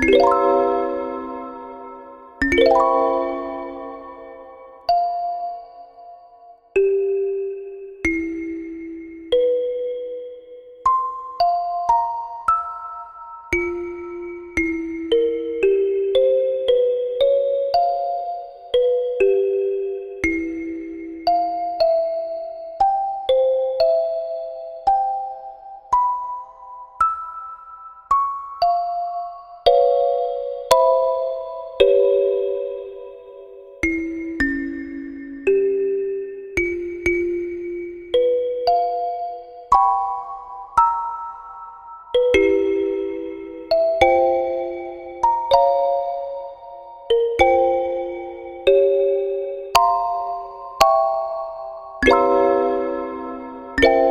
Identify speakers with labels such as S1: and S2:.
S1: Thank you. you